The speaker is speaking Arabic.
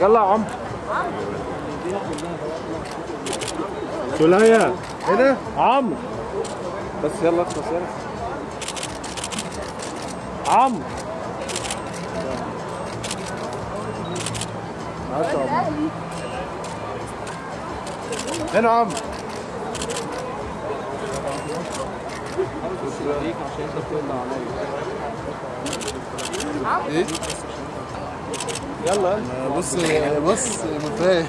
يلا يا عم. سولية. هنا؟ عمرو بس يلا اخلص يلا. عمرو هنا يا عم. إيه؟ يلا. بص بص ما فيهاش